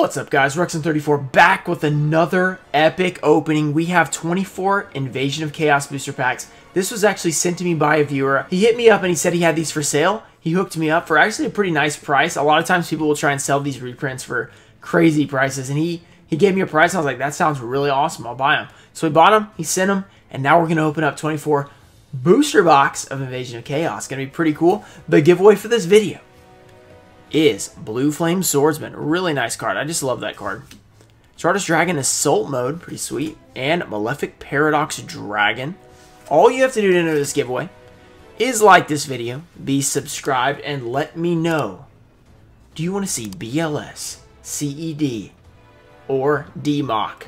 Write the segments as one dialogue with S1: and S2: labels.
S1: What's up guys, Ruxin34 back with another epic opening. We have 24 Invasion of Chaos booster packs. This was actually sent to me by a viewer. He hit me up and he said he had these for sale. He hooked me up for actually a pretty nice price. A lot of times people will try and sell these reprints for crazy prices and he, he gave me a price. I was like, that sounds really awesome. I'll buy them. So we bought them, he sent them, and now we're going to open up 24 booster box of Invasion of Chaos. Going to be pretty cool. The giveaway for this video is Blue Flame Swordsman. Really nice card. I just love that card. Stardust Dragon Assault Mode. Pretty sweet. And Malefic Paradox Dragon. All you have to do to enter this giveaway is like this video, be subscribed, and let me know. Do you want to see BLS, CED, or DMOC?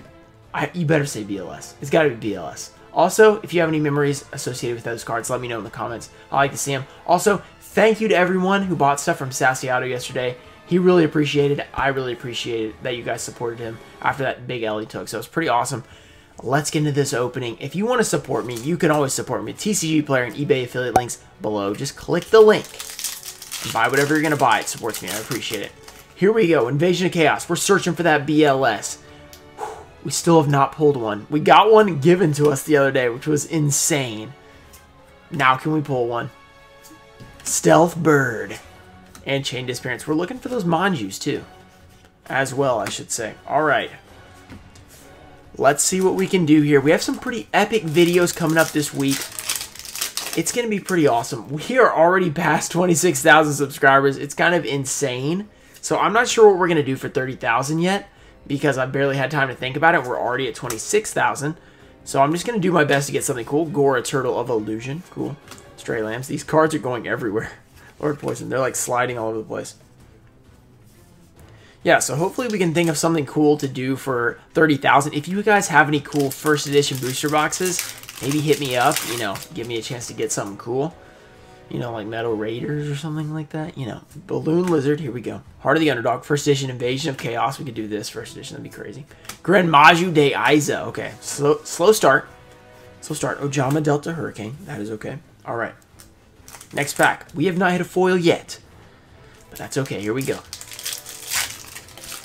S1: I, you better say BLS. It's got to be BLS. Also, if you have any memories associated with those cards, let me know in the comments. I like to see them. Also, Thank you to everyone who bought stuff from Sassy Auto yesterday. He really appreciated it. I really appreciated that you guys supported him after that big L he took. So it's pretty awesome. Let's get into this opening. If you want to support me, you can always support me. TCG Player and eBay affiliate links below. Just click the link buy whatever you're going to buy. It supports me. I appreciate it. Here we go. Invasion of Chaos. We're searching for that BLS. We still have not pulled one. We got one given to us the other day, which was insane. Now can we pull one? Stealth Bird, and Chain Disappearance. We're looking for those Manjus, too. As well, I should say. Alright. Let's see what we can do here. We have some pretty epic videos coming up this week. It's going to be pretty awesome. We are already past 26,000 subscribers. It's kind of insane. So I'm not sure what we're going to do for 30,000 yet because I barely had time to think about it. We're already at 26,000. So I'm just going to do my best to get something cool. Gora Turtle of Illusion. Cool. Stray Lambs. These cards are going everywhere. Lord Poison. They're like sliding all over the place. Yeah, so hopefully we can think of something cool to do for 30,000. If you guys have any cool first edition booster boxes, maybe hit me up, you know, give me a chance to get something cool. You know, like Metal Raiders or something like that. You know, Balloon Lizard, here we go. Heart of the Underdog, first edition Invasion of Chaos. We could do this first edition, that'd be crazy. Gren Maju Da Eiza, okay. Slow, slow start. Slow start. Ojama Delta Hurricane, that is okay. All right. Next pack. We have not hit a foil yet. But that's okay. Here we go.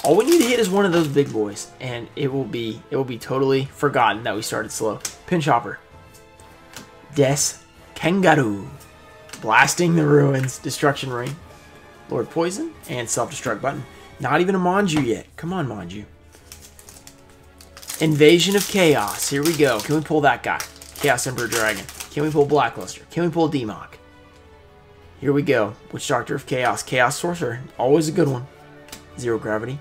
S1: All we need to hit is one of those big boys, and it will be it will be totally forgotten that we started slow. Pinch Hopper. Des Kangaroo. Blasting the Ruins. Destruction Ring. Lord Poison. And Self-Destruct Button. Not even a Manju yet. Come on, Manju. Invasion of Chaos. Here we go. Can we pull that guy? Chaos Emperor Dragon. Can we pull Blackluster? Can we pull DMOC? Here we go. Witch Doctor of Chaos. Chaos Sorcerer. Always a good one. Zero Gravity.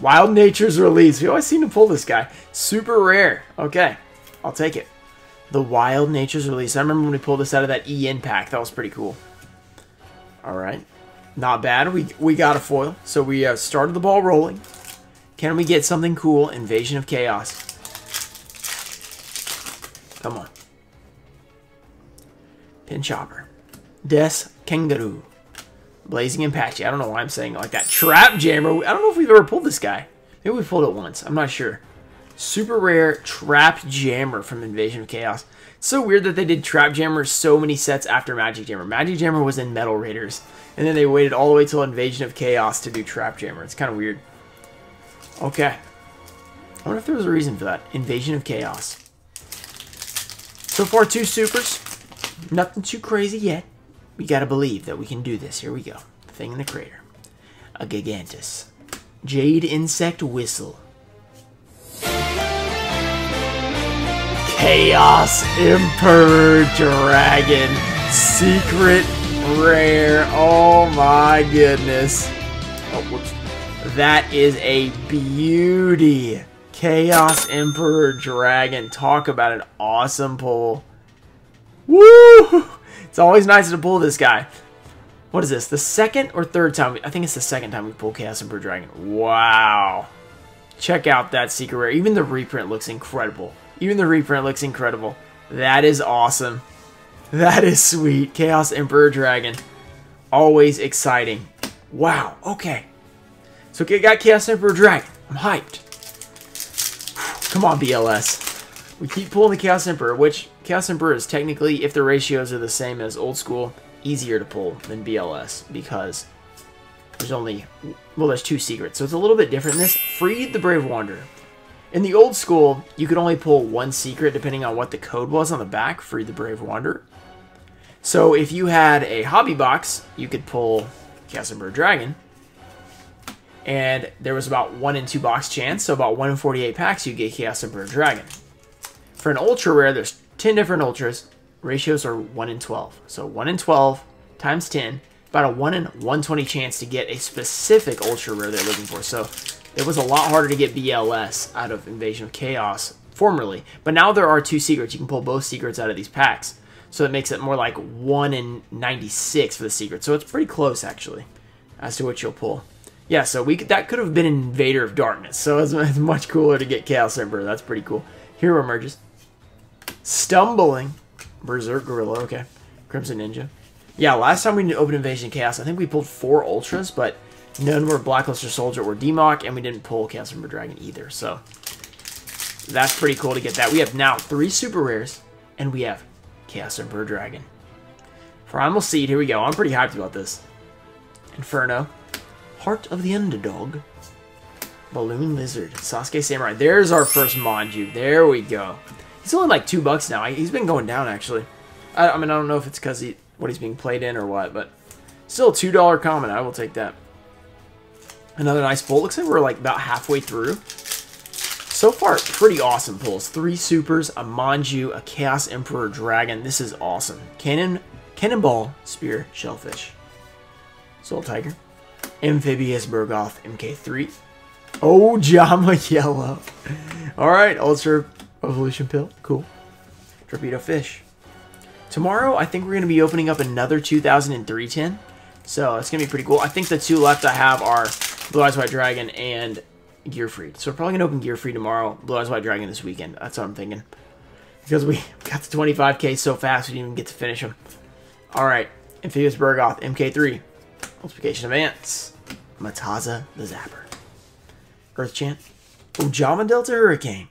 S1: Wild Nature's Release. We always seem to pull this guy. Super rare. Okay. I'll take it. The Wild Nature's Release. I remember when we pulled this out of that EN pack. That was pretty cool. Alright. Not bad. We, we got a foil. So we uh, started the ball rolling. Can we get something cool? Invasion of Chaos. Come on. Pinch Hopper. Des Kangaroo. Blazing Apache. I don't know why I'm saying it like that. Trap Jammer. I don't know if we've ever pulled this guy. Maybe we pulled it once. I'm not sure. Super rare Trap Jammer from Invasion of Chaos. It's so weird that they did Trap Jammer so many sets after Magic Jammer. Magic Jammer was in Metal Raiders. And then they waited all the way till Invasion of Chaos to do Trap Jammer. It's kind of weird. Okay. I wonder if there was a reason for that. Invasion of Chaos. So far, two supers. Nothing too crazy yet. We gotta believe that we can do this. Here we go. Thing in the crater. A Gigantes. Jade Insect Whistle. Chaos Emperor Dragon. Secret rare. Oh my goodness. Oh, whoops. That is a beauty. Chaos Emperor Dragon. Talk about an awesome pull. Woo! It's always nice to pull this guy. What is this? The second or third time? I think it's the second time we pull Chaos Emperor Dragon. Wow. Check out that secret rare. Even the reprint looks incredible. Even the reprint looks incredible. That is awesome. That is sweet. Chaos Emperor Dragon. Always exciting. Wow. Okay. So we got Chaos Emperor Dragon. I'm hyped. Come on, BLS. We keep pulling the Chaos Emperor, which Chaos Emperor is technically, if the ratios are the same as old school, easier to pull than BLS because There's only, well, there's two secrets, so it's a little bit different this. Freed the Brave Wanderer. In the old school, you could only pull one secret depending on what the code was on the back, Freed the Brave Wanderer. So if you had a hobby box, you could pull Chaos Emperor Dragon. And there was about 1 in 2 box chance, so about 1 in 48 packs you get Chaos Emperor Dragon. For an ultra rare, there's 10 different ultras. Ratios are 1 in 12. So 1 in 12 times 10, about a 1 in 120 chance to get a specific ultra rare they're looking for. So it was a lot harder to get BLS out of Invasion of Chaos formerly. But now there are two secrets. You can pull both secrets out of these packs. So it makes it more like 1 in 96 for the secret. So it's pretty close, actually, as to what you'll pull. Yeah, so we could, that could have been Invader of Darkness. So it's, much cooler to get Chaos Emperor. That's pretty cool. Hero emerges. Stumbling. Berserk Gorilla, okay. Crimson Ninja. Yeah, last time we did Open Invasion Chaos, I think we pulled four Ultras, but none were Blackluster Soldier or DMOC, and we didn't pull Chaos Emperor Dragon either, so that's pretty cool to get that. We have now three super rares, and we have Chaos Emperor Dragon. Primal Seed, here we go. I'm pretty hyped about this. Inferno. Heart of the Underdog. Balloon Lizard. Sasuke Samurai. There's our first Manju. There we go. He's only like two bucks now. He's been going down, actually. I, I mean, I don't know if it's because he what he's being played in or what, but still $2 common. I will take that. Another nice pull. Looks like we're like about halfway through. So far, pretty awesome pulls. Three supers, a Manju, a Chaos Emperor Dragon. This is awesome. Cannon, Cannonball, Spear, Shellfish. Soul Tiger. Amphibious Bugroth MK3. Oh, Jama Yellow. Alright, Ultra Evolution Pill. Cool. Torpedo Fish. Tomorrow, I think we're going to be opening up another 2003 tin. So, it's going to be pretty cool. I think the two left I have are Blue Eyes White Dragon and Gearfried. So we're probably going to open Gearfried tomorrow. Blue Eyes White Dragon this weekend. That's what I'm thinking. Because we got to 25k so fast we didn't even get to finish them. Alright. Amphibious Bugroth, MK3. Multiplication of Ants. Mataza the Zapper. Earth Chant. Ojama Delta Hurricane.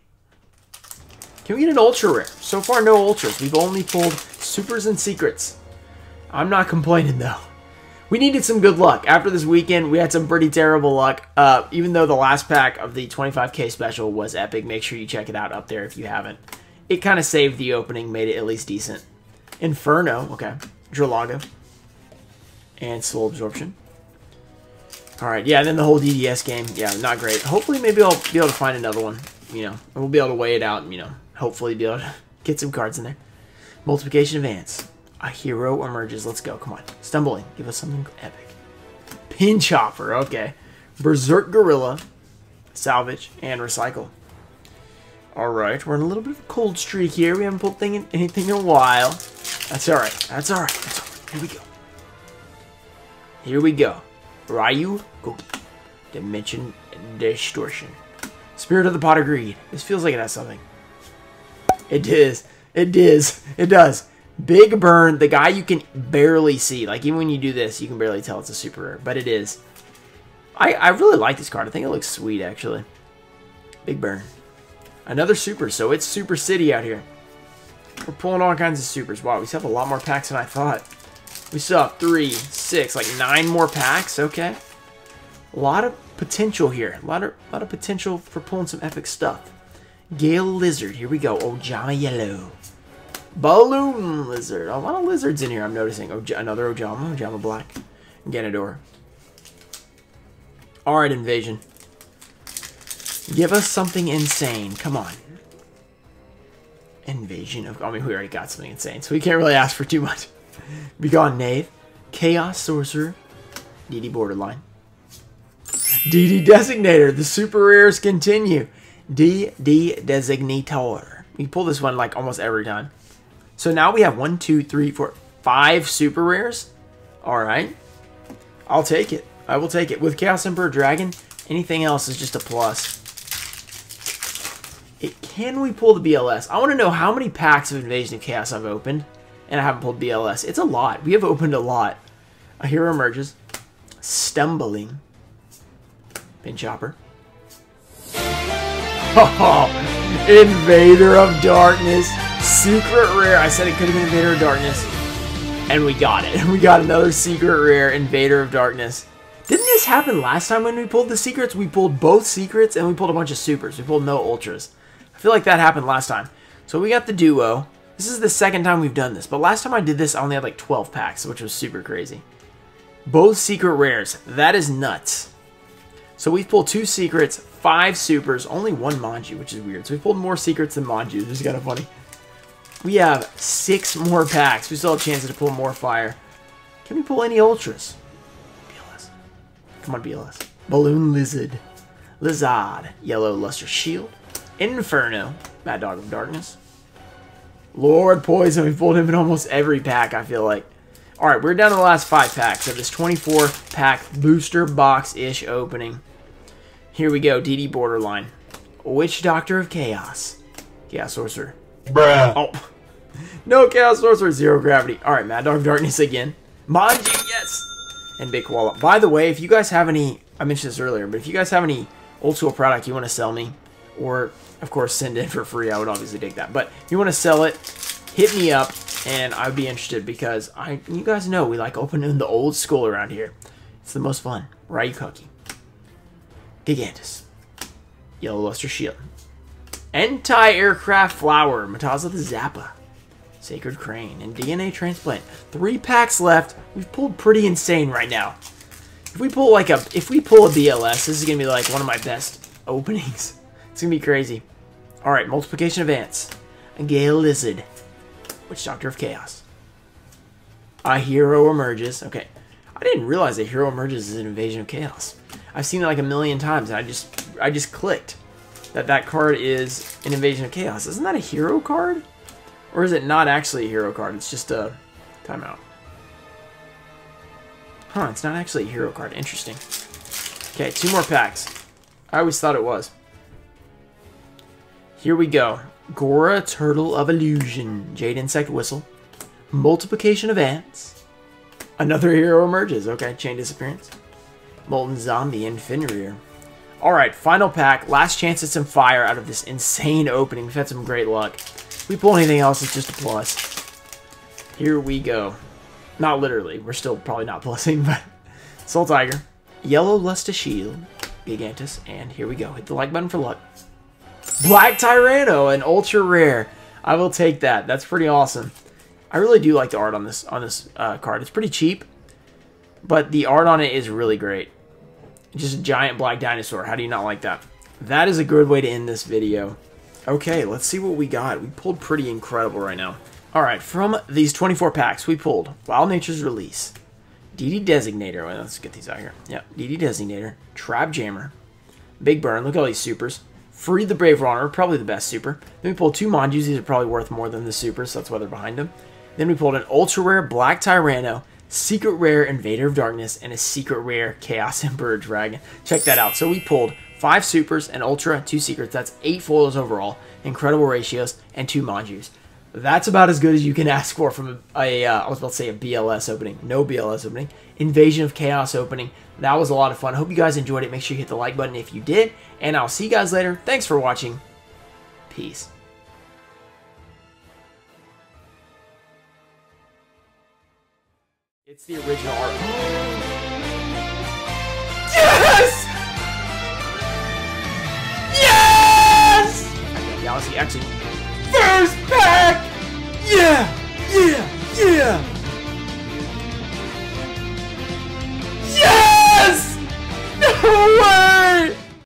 S1: Can we get an Ultra Rare? So far, no Ultras. We've only pulled Supers and Secrets. I'm not complaining, though we needed some good luck. After this weekend, we had some pretty terrible luck. Uh, even though the last pack of the 25k special was epic, make sure you check it out up there if you haven't. It kind of saved the opening, made it at least decent. Inferno, okay. Drillago. And Soul Absorption. Alright, yeah, and then the whole DDS game, yeah, not great. Hopefully, maybe I'll be able to find another one, you know. And we'll be able to weigh it out you know, hopefully be able to get some cards in there. Multiplication Ants. A hero emerges. Let's go. Come on. Stumbling. Give us something epic. Pinch Hopper. Okay. Berserk Gorilla. Salvage. And Recycle. Alright. We're in a little bit of a cold streak here. We haven't pulled thing, anything in a while. That's alright. That's alright. That's alright. Here we go. Here we go. Ryu Kokki. Dimension Distortion. Spirit of the Pot of Greed. This feels like it has something. It is. It is. It does. Big Burn, the guy you can barely see. Like, even when you do this, you can barely tell it's a super rare. But it is. I, I really like this card. I think it looks sweet, actually. Big Burn. Another super, so it's Super City out here. We're pulling all kinds of supers. Wow, we still have a lot more packs than I thought. We still have three, six, like nine more packs. Okay. A lot of potential here. A lot of, a lot of potential for pulling some epic stuff. Gale Lizard. Here we go. Oh, Ojama Yellow. Balloon Lizard. A lot of lizards in here, I'm noticing. Oh, Oj another Ojama, Ojama Black. Granadora. Alright, Invasion. Give us something insane. Come on. Invasion of... I mean, we already got something insane, so we can't really ask for too much. Begone Knave. Chaos Sorcerer. DD Borderline. DD Designator. The super rares continue. DD Designator. We pull this one like almost every time. So now we have one, two, three, four, five super rares. All right. I'll take it. I will take it. With Chaos Emperor Dragon, anything else is just a plus. It, can we pull the BLS? I want to know how many packs of Invasion of Chaos I've opened, and I haven't pulled BLS. It's a lot. We have opened a lot. A hero emerges. Stumbling. Pinch Hopper. Oh, Invader of Darkness. Secret rare. I said it could have been Invader of Darkness. And we got it. We got another secret rare Invader of Darkness. Didn't this happen last time when we pulled the secrets? We pulled both secrets and we pulled a bunch of supers. We pulled no ultras. I feel like that happened last time. So we got the duo. This is the second time we've done this, but last time I did this, I only had like 12 packs, which was super crazy. Both secret rares. That is nuts. So we've pulled two secrets, five supers, only one Manju, which is weird. So we pulled more secrets than Manju. This is kind of funny. We have six more packs. We still have chances to pull more fire. Can we pull any ultras? BLS. Come on, BLS. Balloon Lizard. Lizard. Yellow Luster Shield. Inferno. Mad Dog of Darkness. Lord Poison. We pulled him in almost every pack, I feel like. Alright, we're down to the last five packs of this 24-pack booster box-ish opening. Here we go, DD Borderline. Witch Doctor of Chaos. Chaos Sorcerer.
S2: Bruh.
S1: Oh. No Chaos Sorcerer, Zero Gravity. Alright, Mad Dog of Darkness again. Manju, yes! And Big Koala. By the way, if you guys have any, I mentioned this earlier, but if you guys have any old school product you want to sell me, or of course send in for free, I would obviously take that. But if you want to sell it, hit me up and I'd be interested because I, you guys know we like opening the old school around here. It's the most fun. Ryu Kokki. Gigantes. Yellow Luster Shield. Anti-Aircraft Flower. Mataza the Zapper. Sacred Crane. And DNA Transplant. Three packs left. We've pulled pretty insane right now. If we pull like a, if we pull a BLS, this is to be like one of my best openings. It's to be crazy. Alright, Multiplication of Ants. A Gale Lizard. Witch Doctor of Chaos. A hero emerges. Okay. I didn't realize a hero emerges is an invasion of chaos. I've seen it like a million times and I just I just clicked that that card is an invasion of chaos. Isn't that a hero card? Or is it not actually a hero card? It's just a timeout. Huh, it's not actually a hero card. Interesting. Okay, two more packs. I always thought it was. Here we go. Gora Turtle of Illusion. Jade Insect Whistle. Multiplication of Ants. Another hero emerges. Okay, Chain Disappearance. Molten Zombie and Fenrir. Alright, final pack. Last chance at some fire out of this insane opening. We've had some great luck. If we pull anything else, it's just a plus. Here we go. Not literally. We're still probably not plussing, but... Soul Tiger. Yellow Luster Shield. Gigantes. And here we go. Hit the like button for luck. Black Tyranno, an ultra rare. I will take that. That's pretty awesome. I really do like the art on this on this uh, card. It's pretty cheap, but the art on it is really great. Just a giant black dinosaur. How do you not like that? That is a good way to end this video. Okay, let's see what we got. We pulled pretty incredible right now. All right, from these 24 packs, we pulled Wild Nature's Release, DD Designator. Well, let's get these out here. Yeah, DD Designator, Trap Jammer, Big Burn. Look at all these supers. Free the Brave Runner, probably the best super. Then we pulled two Manjus. These are probably worth more than the supers, so that's why they're behind them. Then we pulled an Ultra Rare Black Tyranno, Secret Rare Invader of Darkness, and a Secret Rare Chaos Emperor Dragon. Check that out. So we pulled five supers, an Ultra, two secrets. That's eight foils overall. Incredible ratios, and two Manjus. That's about as good as you can ask for from a, a uh, I was about to say a BLS opening. No BLS opening. Invasion of Chaos opening. That was a lot of fun. Hope you guys enjoyed it. Make sure you hit the like button if you did. And I'll see you guys later. Thanks for watching. Peace. It's the original art. Yes! Yes! Galaxy X. First pack! Yeah! Yeah! Yeah! Yes! No way!